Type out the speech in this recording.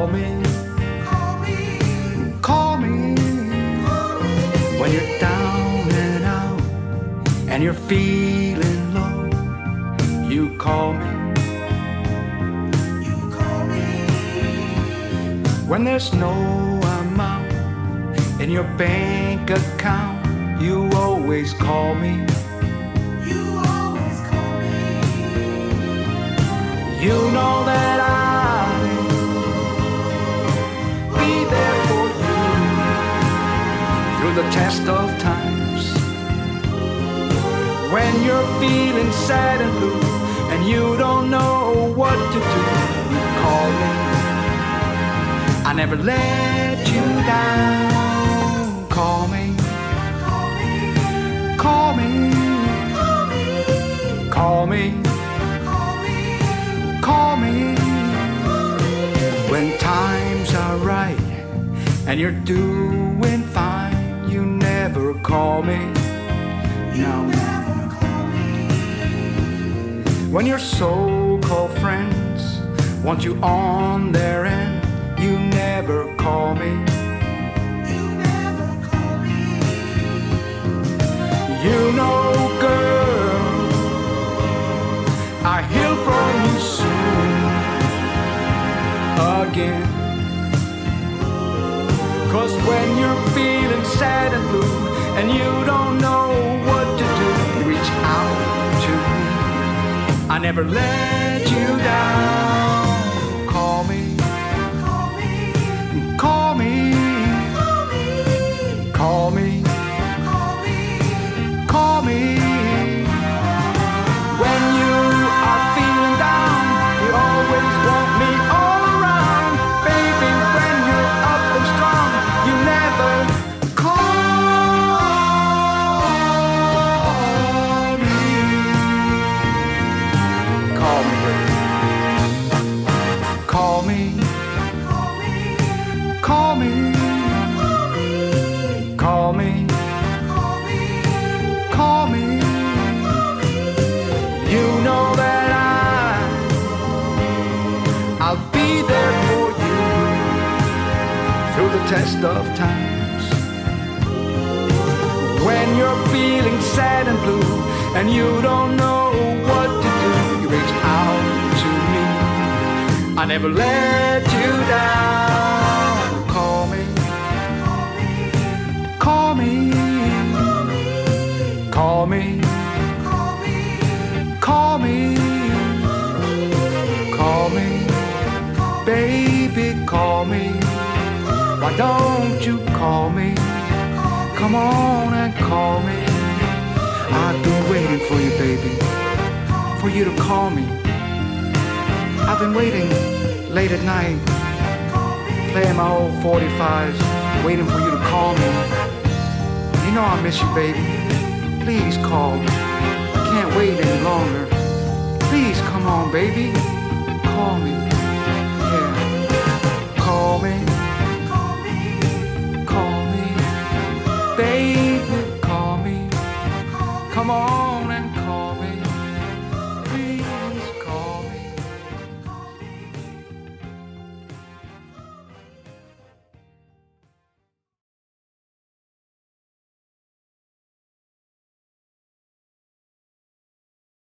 call me, call me, call me call me. when you're down and out and you're feeling low. You call me You call me, when there's no amount in your bank account. You always call me. you always call me. You know that When you're feeling sad and blue and you don't know what to do, call me. I never let you down. Call me, Call me, call me, call me, call me, call me, call me. call me. When times are right and you're doing fine, you never call me. No. Never call me, When your so-called friends want you on their end, you never call me. you never call me. You know, girl, I heal from you soon again. Cause when you're feeling sad and blue and you don't know what I never let you down. Call me, Call me, call me, call me, call me, I'll be there for you through the test of times. When you're feeling sad and blue and you don't know what to do, you reach out to me. I never let you down. Call me, call me, call me, call baby, call me. Why don't you call me? Come on and call me. I've been waiting for you, baby, for you to call me. I've been waiting late at night, playing my old 45s, waiting for you to call me. You know I miss you, baby. Please call me. I can't wait any longer. Please come on, baby. Call me.